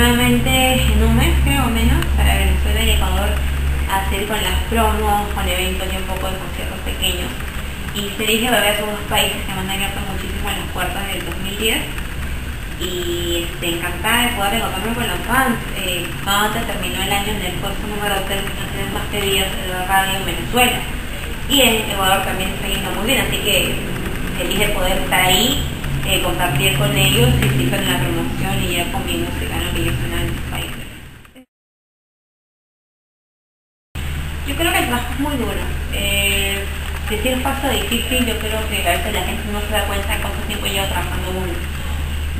nuevamente en un mes, creo menos, para Venezuela y Ecuador seguir con las promos, con eventos y un poco de conciertos pequeños. Y feliz de volver a esos dos países que me han abierto muchísimo en las puertas del 2010 y este, encantada de poder encontrarme con los fans. Eh, cuando terminó el año en el puesto número 3 de más pedidos de la radio en Venezuela. Y en Ecuador también está yendo muy bien, así que feliz de poder estar ahí, eh, compartir con ellos y en la promoción y ya con mi música, ¿no? que yo en el país. Yo creo que el trabajo es muy duro. Eh, decir un paso difícil, yo creo que a veces la gente no se da cuenta cuánto tiempo llevo trabajando uno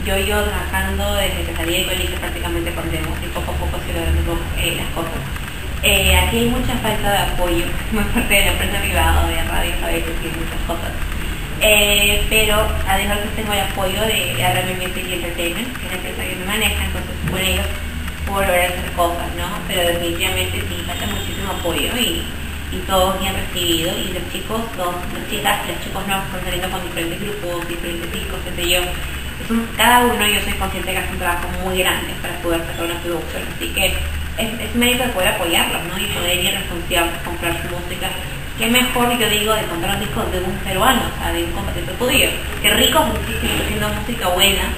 yo ido trabajando desde que salí de colegio prácticamente con demos y poco a poco se logrando eh, las cosas. Eh, aquí hay mucha falta de apoyo, muy parte de la empresa privada, de radio, sabes que hay muchas cosas. Eh, pero además tengo el apoyo de Music y Entertainment, que es la empresa que me maneja, entonces con ellos puedo lograr hacer cosas, ¿no? Pero definitivamente sí, falta muchísimo apoyo y, y todos bien recibidos y los chicos, los, las chicas, los chicos nuevos están saliendo con diferentes grupos, diferentes discos, qué sé yo, cada uno yo soy consciente que hace un trabajo muy grande para poder sacar una producción, así que es, es mérito de poder apoyarlos, ¿no? Y poder ir a a comprar su música. Qué mejor, yo digo, de comprar un disco de un peruano, o sea, de un compatriota judío. Qué rico muchísimo haciendo música buena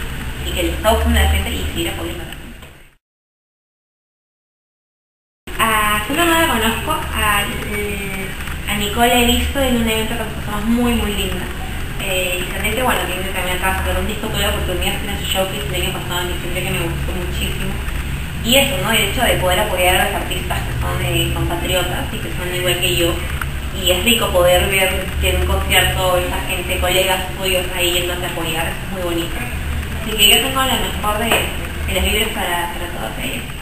y que le está gustando a la gente y seguir apoyando a la gente. A no la conozco, a, a Nicole he visto en un evento que nos pasamos muy, muy linda eh, y bueno, tiene también acá sacar un disco, tuve la oportunidad de hacer su showcase el año pasado en diciembre que me gustó muchísimo. Y eso, ¿no? El hecho de poder apoyar a los artistas que son eh, compatriotas y que son igual que yo. Y es rico poder ver que en un concierto esa gente, colegas tuyos ahí yéndose a apoyar, es muy bonito. Así que yo tengo la mejor de, de las vibras para, para todas ellas.